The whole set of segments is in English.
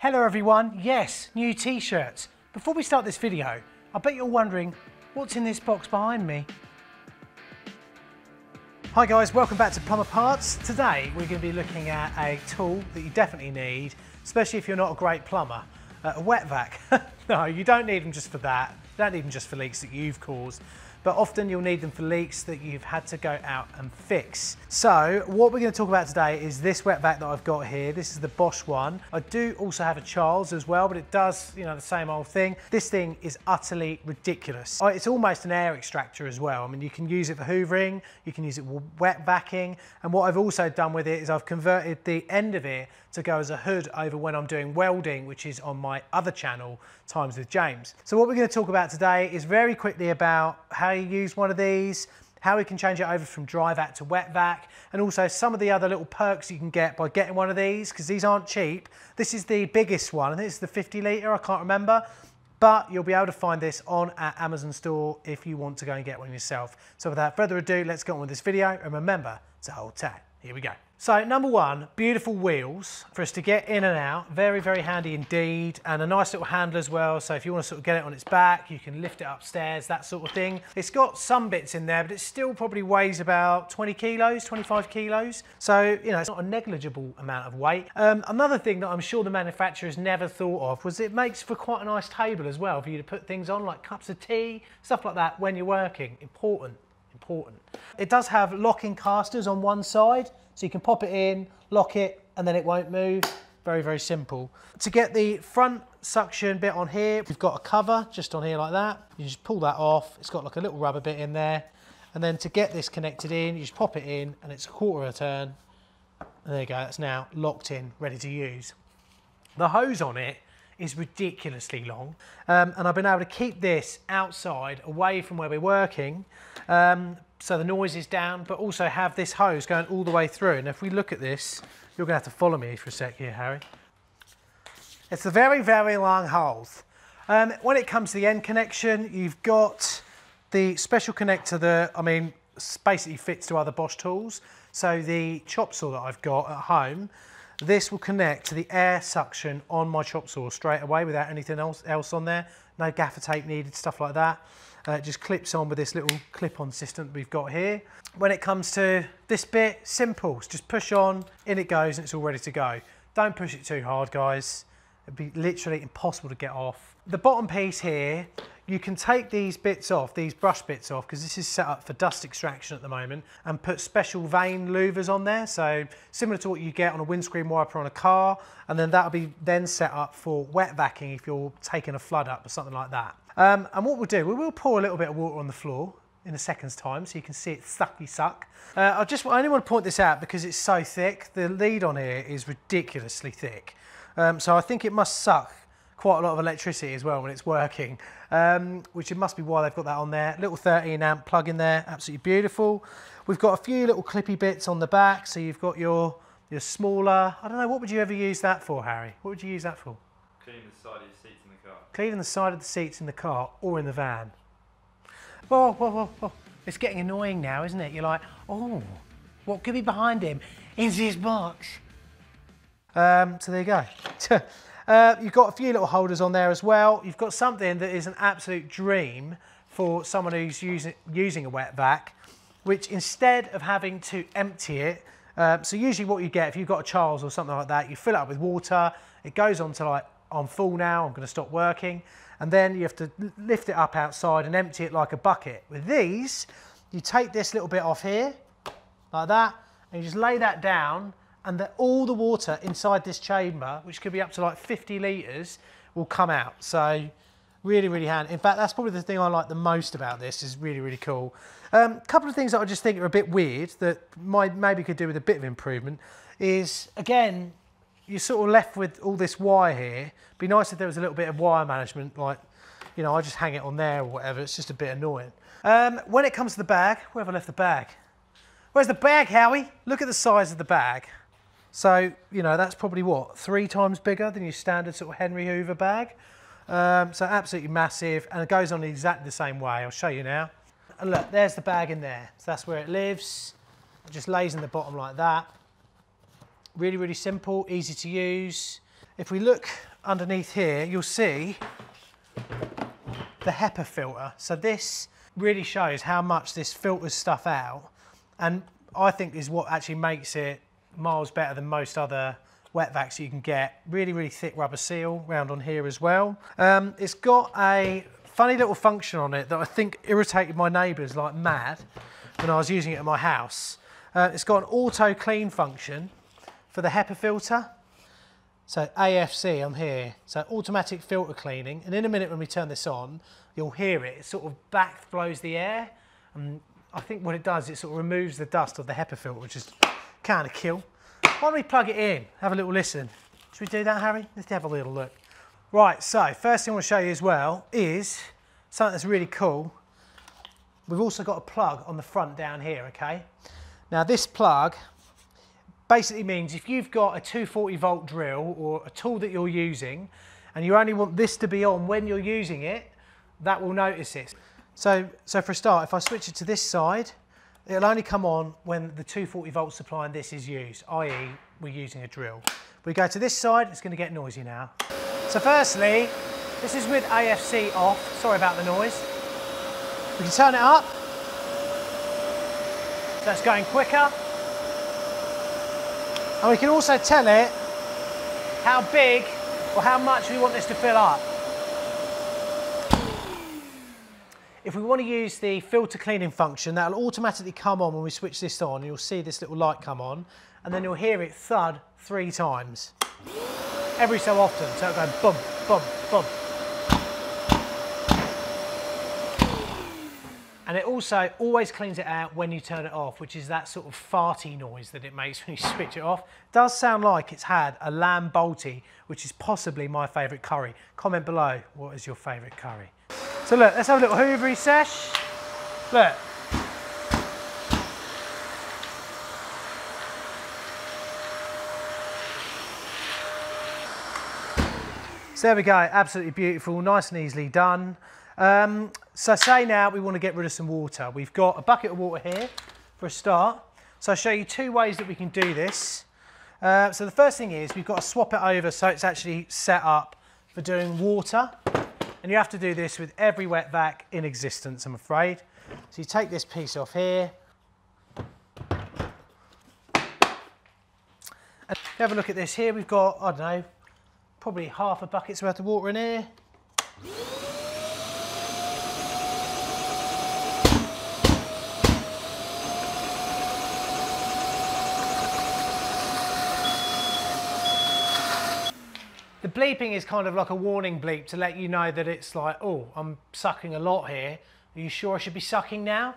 Hello everyone, yes, new t-shirts. Before we start this video, I bet you're wondering, what's in this box behind me? Hi guys, welcome back to Plumber Parts. Today we're going to be looking at a tool that you definitely need, especially if you're not a great plumber, uh, a wet vac. no, you don't need them just for that. You don't need them just for leaks that you've caused but often you'll need them for leaks that you've had to go out and fix. So what we're going to talk about today is this wet vac that I've got here. This is the Bosch one. I do also have a Charles as well, but it does, you know, the same old thing. This thing is utterly ridiculous. It's almost an air extractor as well. I mean, you can use it for hoovering, you can use it for wet vacuuming, and what I've also done with it is I've converted the end of it to go as a hood over when I'm doing welding, which is on my other channel, Times with James. So what we're going to talk about today is very quickly about how you use one of these, how we can change it over from dry vac to wet vac, and also some of the other little perks you can get by getting one of these, because these aren't cheap. This is the biggest one, I think it's the 50 litre, I can't remember, but you'll be able to find this on our Amazon store if you want to go and get one yourself. So without further ado, let's get on with this video, and remember to hold tight. Here we go. So number one, beautiful wheels for us to get in and out. Very, very handy indeed. And a nice little handle as well. So if you want to sort of get it on its back, you can lift it upstairs, that sort of thing. It's got some bits in there, but it still probably weighs about 20 kilos, 25 kilos. So, you know, it's not a negligible amount of weight. Um, another thing that I'm sure the manufacturers never thought of was it makes for quite a nice table as well for you to put things on like cups of tea, stuff like that when you're working. Important important. It does have locking casters on one side, so you can pop it in, lock it, and then it won't move. Very, very simple. To get the front suction bit on here, we've got a cover just on here like that. You just pull that off. It's got like a little rubber bit in there. And then to get this connected in, you just pop it in and it's a quarter of a turn. And there you go, that's now locked in, ready to use. The hose on it is ridiculously long. Um, and I've been able to keep this outside, away from where we're working, um, so the noise is down, but also have this hose going all the way through. And if we look at this, you're to have to follow me for a sec here, Harry. It's a very, very long hose. Um, when it comes to the end connection, you've got the special connector that, I mean, basically fits to other Bosch tools. So the chop saw that I've got at home, this will connect to the air suction on my chop saw straight away without anything else, else on there. No gaffer tape needed, stuff like that. Uh, it just clips on with this little clip-on system that we've got here. When it comes to this bit, simple. It's just push on, in it goes, and it's all ready to go. Don't push it too hard, guys. It'd be literally impossible to get off. The bottom piece here you can take these bits off, these brush bits off, because this is set up for dust extraction at the moment, and put special vane louvers on there. So similar to what you get on a windscreen wiper on a car, and then that'll be then set up for wet vacuuming if you're taking a flood up or something like that. Um, and what we'll do, we will pour a little bit of water on the floor in a second's time so you can see it sucky suck. Uh, I just I only want to point this out because it's so thick. The lead on here is ridiculously thick. Um, so I think it must suck quite a lot of electricity as well when it's working, um, which it must be why they've got that on there. Little 13 amp plug in there, absolutely beautiful. We've got a few little clippy bits on the back, so you've got your, your smaller, I don't know, what would you ever use that for, Harry? What would you use that for? Cleaning the side of the seats in the car. Cleaning the side of the seats in the car or in the van. Whoa, whoa, whoa, whoa. It's getting annoying now, isn't it? You're like, oh, what could be behind him? Is this box? Um, so there you go. Uh, you've got a few little holders on there as well. You've got something that is an absolute dream for someone who's using, using a wet vac, which instead of having to empty it, uh, so usually what you get, if you've got a Charles or something like that, you fill it up with water, it goes on to like, I'm full now, I'm gonna stop working, and then you have to lift it up outside and empty it like a bucket. With these, you take this little bit off here, like that, and you just lay that down and that all the water inside this chamber, which could be up to like 50 litres, will come out. So really, really handy. In fact, that's probably the thing I like the most about this is really, really cool. A um, couple of things that I just think are a bit weird that might maybe could do with a bit of improvement is, again, you're sort of left with all this wire here. Be nice if there was a little bit of wire management, like, you know, I just hang it on there or whatever. It's just a bit annoying. Um, when it comes to the bag, where have I left the bag? Where's the bag, Howie? Look at the size of the bag. So, you know, that's probably what, three times bigger than your standard sort of Henry Hoover bag. Um, so absolutely massive and it goes on exactly the same way. I'll show you now. And look, there's the bag in there. So that's where it lives. It just lays in the bottom like that. Really, really simple, easy to use. If we look underneath here, you'll see the HEPA filter. So this really shows how much this filters stuff out. And I think is what actually makes it miles better than most other wet vacs you can get. Really, really thick rubber seal round on here as well. Um, it's got a funny little function on it that I think irritated my neighbours like mad when I was using it at my house. Uh, it's got an auto clean function for the HEPA filter. So AFC, I'm here. So automatic filter cleaning. And in a minute when we turn this on, you'll hear it. It sort of back blows the air. And I think what it does, it sort of removes the dust of the HEPA filter, which is kind of kill. Why don't we plug it in, have a little listen. Should we do that, Harry? Let's have a little look. Right, so first thing I want to show you as well is something that's really cool. We've also got a plug on the front down here, okay? Now this plug basically means if you've got a 240 volt drill or a tool that you're using and you only want this to be on when you're using it, that will notice it. So, so for a start, if I switch it to this side, it'll only come on when the 240 volt supply on this is used, i.e. we're using a drill. We go to this side, it's going to get noisy now. So firstly, this is with AFC off. Sorry about the noise. We can turn it up. So it's going quicker. And we can also tell it how big or how much we want this to fill up. If we want to use the filter cleaning function, that'll automatically come on when we switch this on. You'll see this little light come on, and then you'll hear it thud three times. Every so often, so it'll go boom, boom, boom. And it also always cleans it out when you turn it off, which is that sort of farty noise that it makes when you switch it off. Does sound like it's had a lamb balti, which is possibly my favourite curry. Comment below, what is your favourite curry? So look, let's have a little hoovery sesh. Look. So there we go, absolutely beautiful, nice and easily done. Um, so say now we want to get rid of some water. We've got a bucket of water here for a start. So I'll show you two ways that we can do this. Uh, so the first thing is we've got to swap it over so it's actually set up for doing water. And you have to do this with every wet vac in existence, I'm afraid. So you take this piece off here. And have a look at this here. We've got, I don't know, probably half a bucket's worth of water in here. Bleeping is kind of like a warning bleep to let you know that it's like, oh, I'm sucking a lot here. Are you sure I should be sucking now?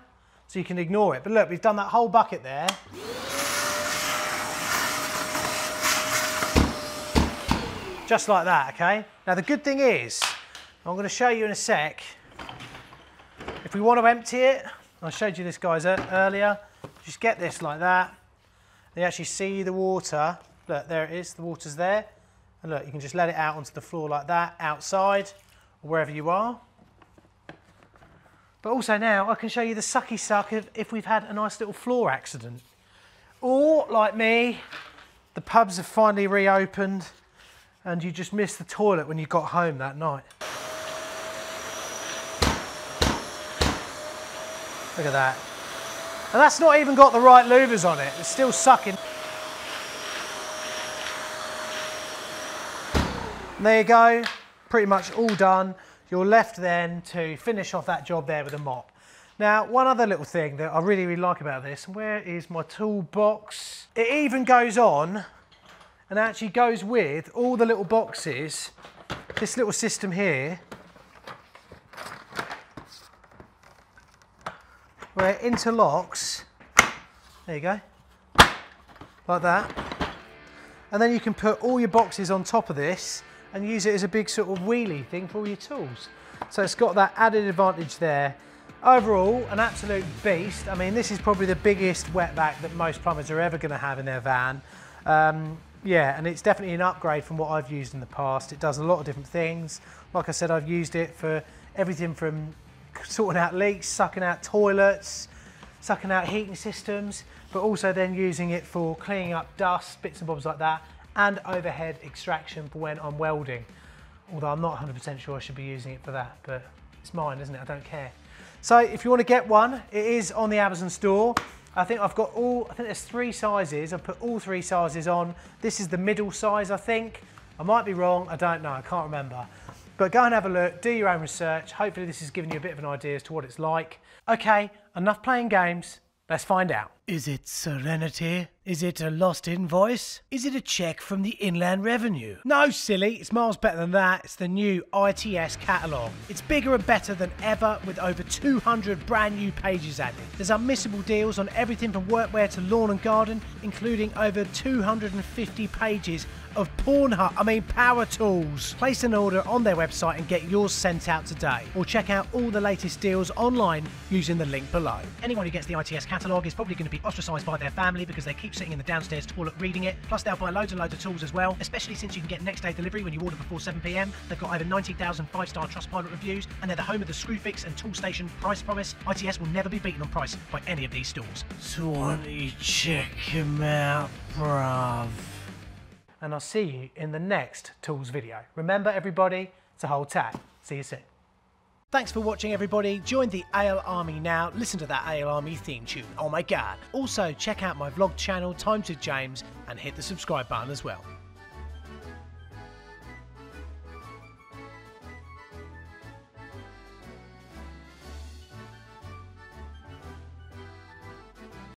So you can ignore it. But look, we've done that whole bucket there. Just like that, okay? Now the good thing is, I'm gonna show you in a sec, if we want to empty it, I showed you this guys earlier, just get this like that. You actually see the water, look, there it is, the water's there. And look, you can just let it out onto the floor like that, outside, or wherever you are. But also now, I can show you the sucky suck if, if we've had a nice little floor accident. Or, like me, the pubs have finally reopened and you just missed the toilet when you got home that night. Look at that. And that's not even got the right louvers on it. It's still sucking. There you go, pretty much all done. You're left then to finish off that job there with a mop. Now, one other little thing that I really, really like about this, where is my toolbox? It even goes on and actually goes with all the little boxes, this little system here, where it interlocks, there you go, like that. And then you can put all your boxes on top of this and use it as a big sort of wheelie thing for all your tools. So it's got that added advantage there. Overall, an absolute beast. I mean, this is probably the biggest wet vac that most plumbers are ever gonna have in their van. Um, yeah, and it's definitely an upgrade from what I've used in the past. It does a lot of different things. Like I said, I've used it for everything from sorting out leaks, sucking out toilets, sucking out heating systems, but also then using it for cleaning up dust, bits and bobs like that, and overhead extraction for when I'm welding. Although I'm not 100% sure I should be using it for that, but it's mine, isn't it? I don't care. So if you want to get one, it is on the Amazon store. I think I've got all, I think there's three sizes. I've put all three sizes on. This is the middle size, I think. I might be wrong, I don't know, I can't remember. But go and have a look, do your own research. Hopefully this has given you a bit of an idea as to what it's like. Okay, enough playing games. Let's find out. Is it Serenity? Is it a lost invoice? Is it a check from the Inland Revenue? No, silly, it's miles better than that. It's the new ITS catalogue. It's bigger and better than ever with over 200 brand new pages added. There's unmissable deals on everything from workwear to lawn and garden, including over 250 pages of Pornhub, I mean power tools. Place an order on their website and get yours sent out today. Or check out all the latest deals online using the link below. Anyone who gets the ITS catalogue is probably going to be ostracised by their family because they keep sitting in the downstairs toilet reading it. Plus, they'll buy loads and loads of tools as well, especially since you can get next day delivery when you order before 7pm. They've got over 90,000 five star Trustpilot reviews, and they're the home of the Screwfix and Toolstation price promise. ITS will never be beaten on price by any of these stores. So, why don't you check them out, bruv? And I'll see you in the next tools video. Remember, everybody, to hold tight. See you soon. Thanks for watching everybody. Join the AL Army now. Listen to that AL Army theme tune. Oh my god. Also check out my vlog channel Times with James and hit the subscribe button as well.